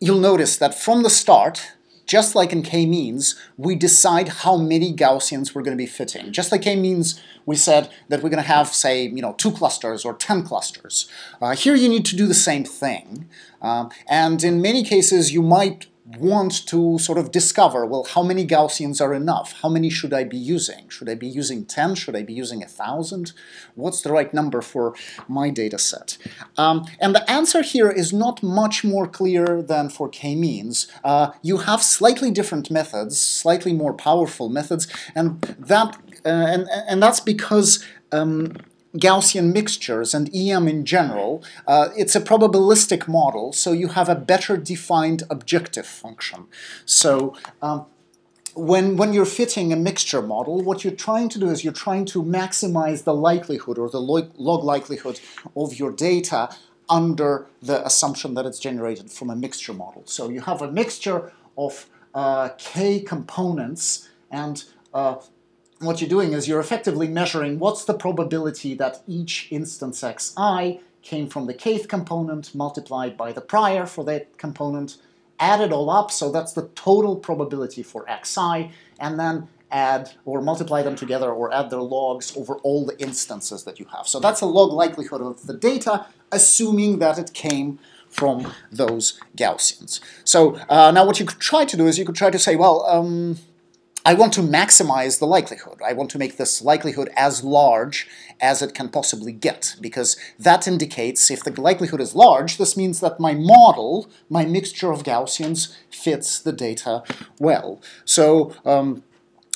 you'll notice that from the start, just like in k-means, we decide how many Gaussians we're going to be fitting. Just like k-means, we said that we're going to have, say, you know, two clusters or 10 clusters. Uh, here you need to do the same thing. Um, and in many cases, you might want to sort of discover, well, how many Gaussians are enough? How many should I be using? Should I be using 10? Should I be using 1,000? What's the right number for my data set? Um, and the answer here is not much more clear than for k-means. Uh, you have slightly different methods, slightly more powerful methods, and that uh, and, and that's because um, Gaussian mixtures and EM in general, uh, it's a probabilistic model, so you have a better defined objective function. So um, when, when you're fitting a mixture model, what you're trying to do is you're trying to maximize the likelihood or the log, likelihood of your data under the assumption that it's generated from a mixture model. So you have a mixture of uh, k components and uh, what you're doing is you're effectively measuring what's the probability that each instance xi came from the kth component multiplied by the prior for that component, add it all up, so that's the total probability for xi, and then add or multiply them together or add their logs over all the instances that you have. So that's a log likelihood of the data, assuming that it came from those Gaussians. So uh, now what you could try to do is you could try to say, well, um, I want to maximize the likelihood. I want to make this likelihood as large as it can possibly get, because that indicates if the likelihood is large, this means that my model, my mixture of Gaussians, fits the data well. So um,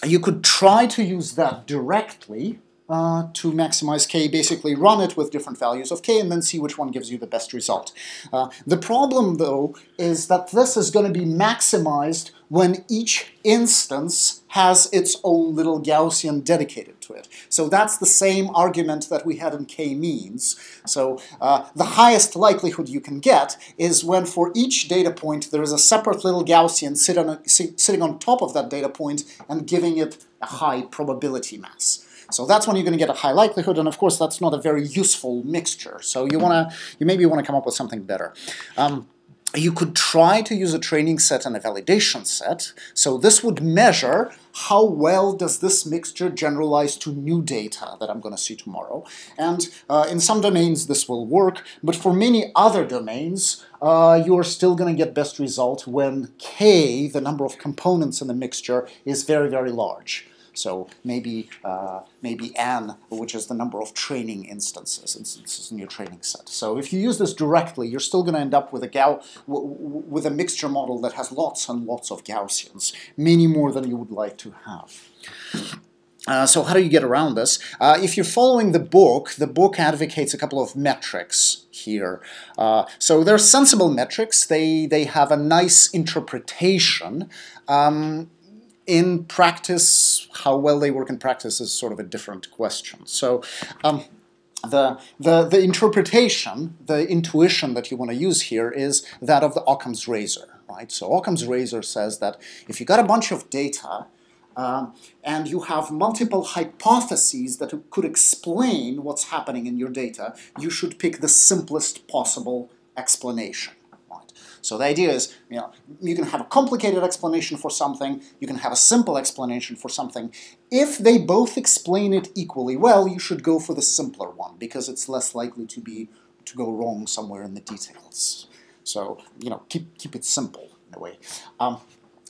you could try to use that directly uh, to maximize k, basically run it with different values of k and then see which one gives you the best result. Uh, the problem, though, is that this is going to be maximized when each instance has its own little Gaussian dedicated to it. So that's the same argument that we had in k-means. So uh, the highest likelihood you can get is when for each data point there is a separate little Gaussian sit on a, sitting on top of that data point and giving it a high probability mass. So that's when you're going to get a high likelihood, and of course that's not a very useful mixture. So you want to, you maybe want to come up with something better. Um, you could try to use a training set and a validation set. So this would measure how well does this mixture generalize to new data that I'm going to see tomorrow. And uh, in some domains this will work, but for many other domains, uh, you're still going to get best result when k, the number of components in the mixture, is very, very large. So maybe uh, maybe n, which is the number of training instances, instances in your training set. So if you use this directly, you're still going to end up with a Gau with a mixture model that has lots and lots of Gaussians, many more than you would like to have. Uh, so how do you get around this? Uh, if you're following the book, the book advocates a couple of metrics here. Uh, so they're sensible metrics. They, they have a nice interpretation. Um, in practice, how well they work in practice is sort of a different question. So um, the, the, the interpretation, the intuition that you want to use here is that of the Occam's razor, right? So Occam's razor says that if you got a bunch of data um, and you have multiple hypotheses that could explain what's happening in your data, you should pick the simplest possible explanation. So the idea is, you know, you can have a complicated explanation for something, you can have a simple explanation for something. If they both explain it equally well, you should go for the simpler one because it's less likely to be to go wrong somewhere in the details. So, you know, keep keep it simple in a way. Um,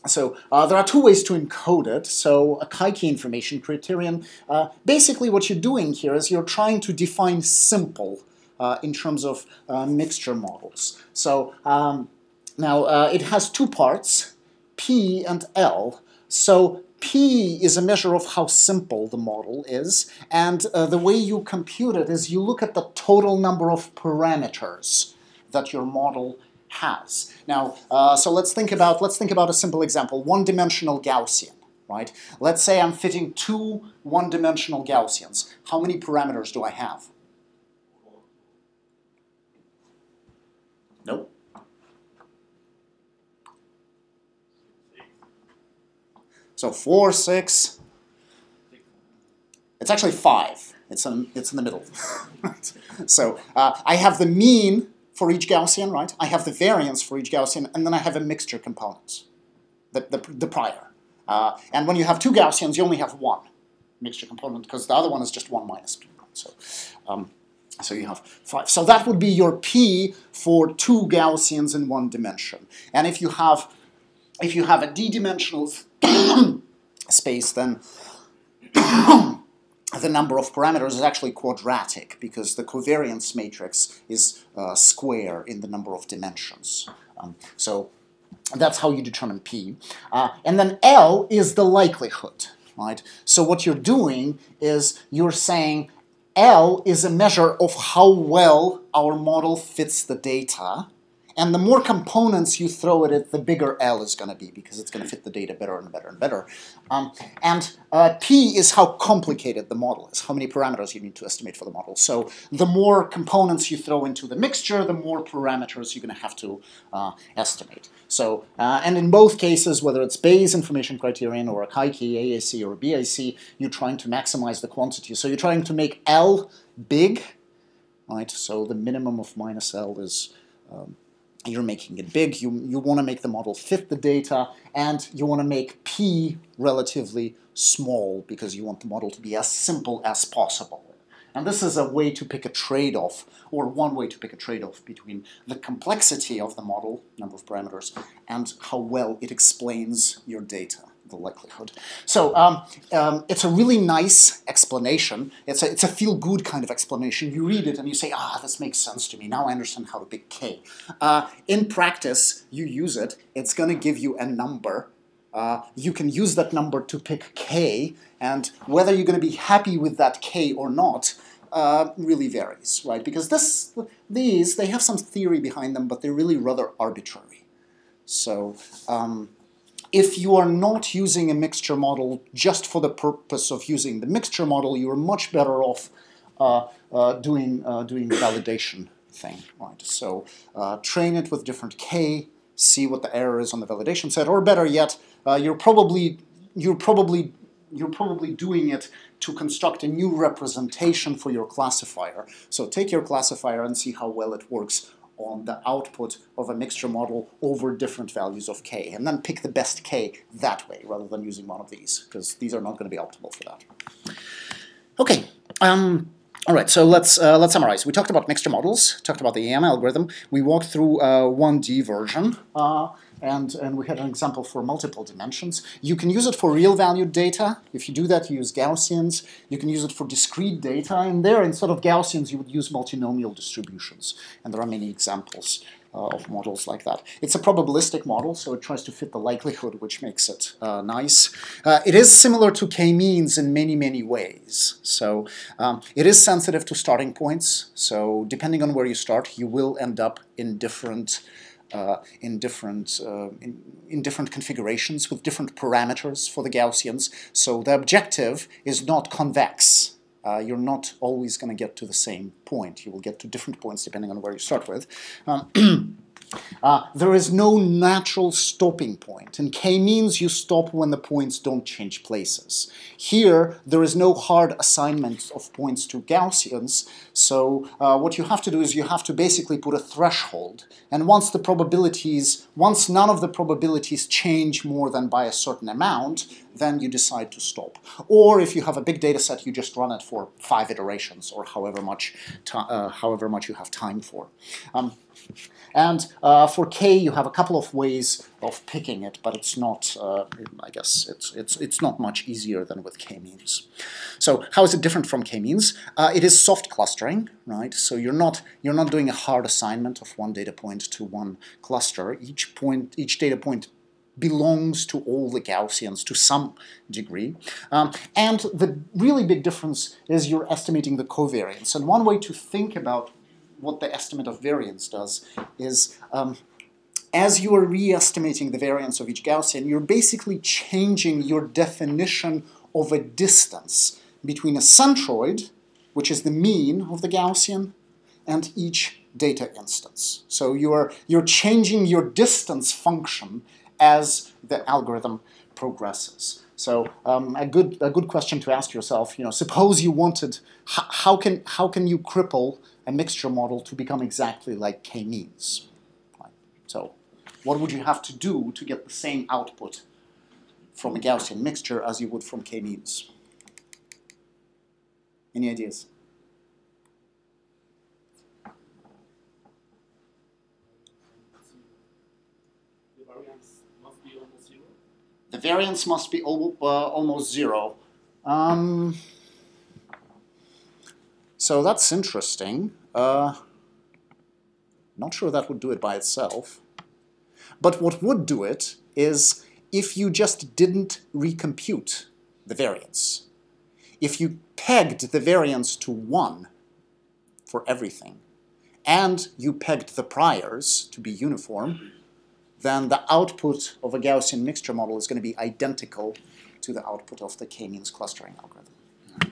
so uh, there are two ways to encode it. So Akaike information criterion, uh, basically what you're doing here is you're trying to define simple uh, in terms of uh, mixture models. So um, now, uh, it has two parts, P and L. So P is a measure of how simple the model is, and uh, the way you compute it is you look at the total number of parameters that your model has. Now, uh, so let's think about let's think about a simple example: one-dimensional Gaussian. Right? Let's say I'm fitting two one-dimensional Gaussians. How many parameters do I have? So four, six. It's actually five. It's in, it's in the middle. so uh, I have the mean for each Gaussian, right? I have the variance for each Gaussian, and then I have a mixture component, the, the, the prior. Uh, and when you have two Gaussians, you only have one mixture component because the other one is just 1 minus p. So, um, so you have 5. So that would be your p for two Gaussians in one dimension. And if you have, if you have a d-dimensional space, then the number of parameters is actually quadratic because the covariance matrix is uh, square in the number of dimensions. Um, so that's how you determine P. Uh, and then L is the likelihood, right? So what you're doing is you're saying L is a measure of how well our model fits the data, and the more components you throw at it, the bigger L is going to be because it's going to fit the data better and better and better. Um, and uh, P is how complicated the model is, how many parameters you need to estimate for the model. So the more components you throw into the mixture, the more parameters you're going to have to uh, estimate. So, uh, and in both cases, whether it's Bayes information criterion or a Kaiki, AIC, or BIC, you're trying to maximize the quantity. So you're trying to make L big, right? So the minimum of minus L is um, you're making it big, you, you want to make the model fit the data, and you want to make P relatively small because you want the model to be as simple as possible. And this is a way to pick a trade-off, or one way to pick a trade-off between the complexity of the model, number of parameters, and how well it explains your data the likelihood. So um, um, it's a really nice explanation. It's a, it's a feel-good kind of explanation. You read it and you say, ah, this makes sense to me. Now I understand how to pick k. Uh, in practice, you use it. It's going to give you a number. Uh, you can use that number to pick k, and whether you're going to be happy with that k or not uh, really varies, right? Because this, these, they have some theory behind them, but they're really rather arbitrary. So um, if you are not using a mixture model just for the purpose of using the mixture model, you are much better off uh, uh, doing, uh, doing the validation thing. Right? So uh, train it with different k, see what the error is on the validation set, or better yet, uh, you're probably you're probably you're probably doing it to construct a new representation for your classifier. So take your classifier and see how well it works on the output of a mixture model over different values of k, and then pick the best k that way rather than using one of these, because these are not going to be optimal for that. Okay, um, all right, so let's, uh, let's summarize. We talked about mixture models, talked about the EM algorithm, we walked through a 1D version, uh, and, and we had an example for multiple dimensions. You can use it for real valued data. If you do that, you use Gaussians. You can use it for discrete data, and there, instead of Gaussians, you would use multinomial distributions. And there are many examples uh, of models like that. It's a probabilistic model, so it tries to fit the likelihood, which makes it uh, nice. Uh, it is similar to k-means in many, many ways. So um, it is sensitive to starting points, so depending on where you start, you will end up in different in different uh, in, in, different configurations with different parameters for the Gaussians. So the objective is not convex. Uh, you're not always going to get to the same point. You will get to different points depending on where you start with. Um, Uh, there is no natural stopping point. In k-means, you stop when the points don't change places. Here, there is no hard assignment of points to Gaussians, so uh, what you have to do is you have to basically put a threshold. And once the probabilities, once none of the probabilities change more than by a certain amount, then you decide to stop. Or if you have a big data set, you just run it for five iterations or however much, uh, however much you have time for. Um, and uh, for K, you have a couple of ways of picking it, but it's not, uh, I guess, it's, it's, it's not much easier than with k-means. So how is it different from k-means? Uh, it is soft clustering, right? So you're not, you're not doing a hard assignment of one data point to one cluster. Each point, each data point belongs to all the Gaussians to some degree. Um, and the really big difference is you're estimating the covariance. And one way to think about what the estimate of variance does is um, as you are re-estimating the variance of each Gaussian, you're basically changing your definition of a distance between a centroid, which is the mean of the Gaussian, and each data instance. So you're, you're changing your distance function as the algorithm progresses. So um, a good a good question to ask yourself. You know, suppose you wanted how can how can you cripple a mixture model to become exactly like k-means. Right? So what would you have to do to get the same output from a Gaussian mixture as you would from k-means? Any ideas? The variance must be uh, almost zero. Um, so that's interesting. Uh, not sure that would do it by itself. But what would do it is if you just didn't recompute the variance. If you pegged the variance to 1 for everything, and you pegged the priors to be uniform, then the output of a Gaussian mixture model is going to be identical to the output of the k-means clustering algorithm.